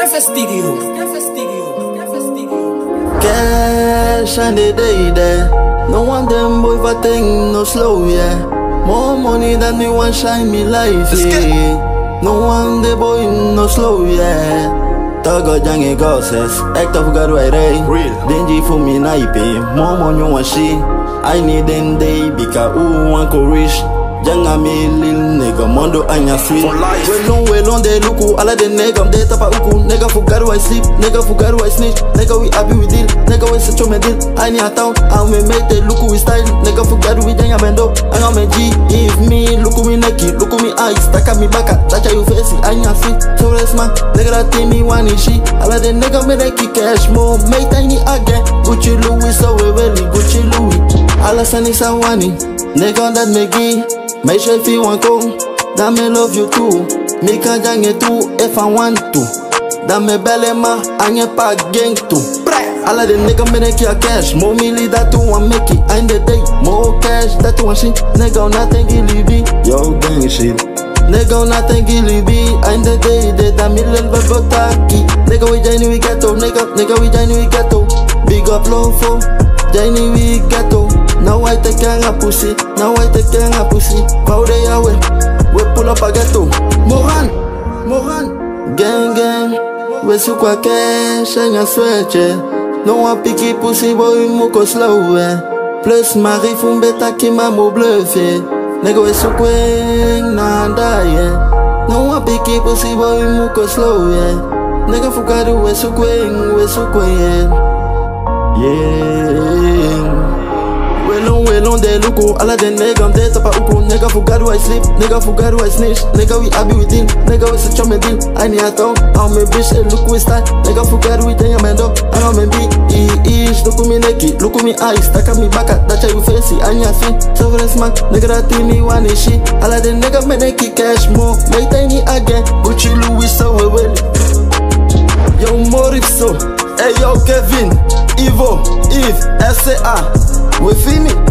Cafe Studio. Cafe Studio. Cafe Studio. Cash and the day there. No one them boy for thing no slow, yeah. More money than me one shine me life, yeah. No one the boy no slow, yeah. Tago jange gosses, act of God right? Real. Denji for me naipe, more money one she. I need them day because who want to reach. Janga me lil nigga, mondo anya sweet. For life. Well long, well long, they look cool. Alla the nigga, dead tapa uku. Nigga forgot who I sleep, nigga forgot who I snitch. Nigga we happy with deal, nigga we set me deal. I need a town, I me make the look who we style. Nigga forgot we dang bendo. I got me G, if me look who me Nike, look me eyes, stack at me that's how you face it. I need a see, so let's man. Nigga that think me one is she. Alla the nigga me like cash more, make tiny again. Gucci Louis, so we really Gucci Louis. Alla sani sawani, nigga that me give. Make sure if you want come, that me love you too. Me can jang it too if I want to. That me belly ma, anye pa gang too. All of the nigga me make your cash, more milli that you want make it. I'm the day, more cash that you want shit. Nigga nothing gilly be, yo gang shit. Nigga nothing gilly be, I'm the day that that me little bit taki. Nigga we join we ghetto, nigga, nigga we join we ghetto. Big up low for, join we ghetto. Now I take care of pussy, now I take care of pussy. How they are we, we pull up a ghetto. Moran, Moran, gang gang. We su kwa cash, anya sweche. No one picky pussy boy muko slow eh. Plus Marie fumbeta ki mamo bluffé. Eh. Nigga we su kweng nanda yeah. Eh. No one picky pussy boy muko slow yeah. Nigga fukadu we su kweng, we su kweng yeah. Welon, they look oh, cool. All of the nigga, I'm dead, tapa uku. Nigga forgot who I sleep. Nigga forgot who I snitch. Nigga, we happy with deal. Nigga, we such a me deal. I need a town. I'm a bitch, hey, look we style. Nigga forgot we think I'm end up. I know me be ish. Look me naked. Look me eyes. Stack at me back at. That's how you face it. I need a swing. So this man, nigga, that think me one is shit. All of the nigga, me naked cash more. Make tiny again. Gucci Louis, so we will. Yo, Moripso. Oh, hey, yo, Kevin. Ivo. Eve. SCA. We fini.